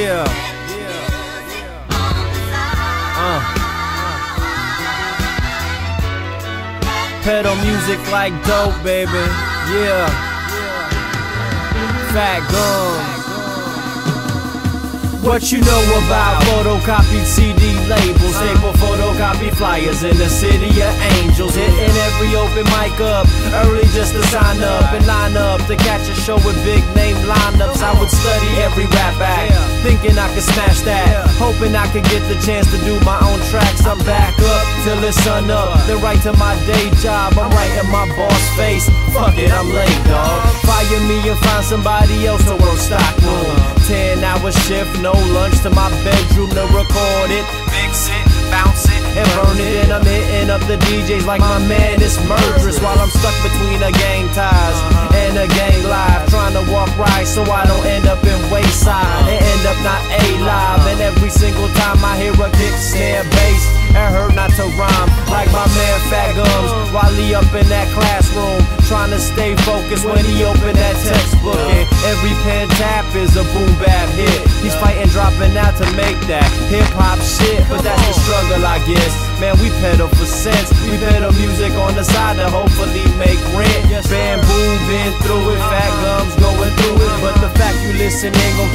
Yeah. Uh. Peddle music like dope, baby. Yeah. Fat gum. What you know about photocopied CD labels? Staple photocopy flyers in the city of angels. Hitting every open mic up early just to sign up and line up to catch a show with big name lineups. I would every rap act, thinking I could smash that. Hoping I could get the chance to do my own tracks. I'm back up till it's sun up. Then right to my day job, I'm right in my boss face. Fuck it, I'm late, dog. Uh-huh. Fire me and find somebody else to work stock room. 10 hour shift, no lunch to my bedroom to record it, mix it, bounce it, and burn it. And I'm hitting up the DJs like my man is murderous while I'm stuck between a gang ties uh-huh. and a gang live. Trying to walk right so I while he up in that classroom. Trying to stay focused when he open that textbook. And every pen tap is a boom bap hit. He's fighting dropping out to make that hip hop shit. But that's the struggle, I guess. Man, we peddle for cents. We peddle music on the side to hopefully make rent. Bambu been through it, fat gums going through it. But the fact you listening gon'